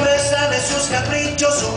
presa de sus caprichos, su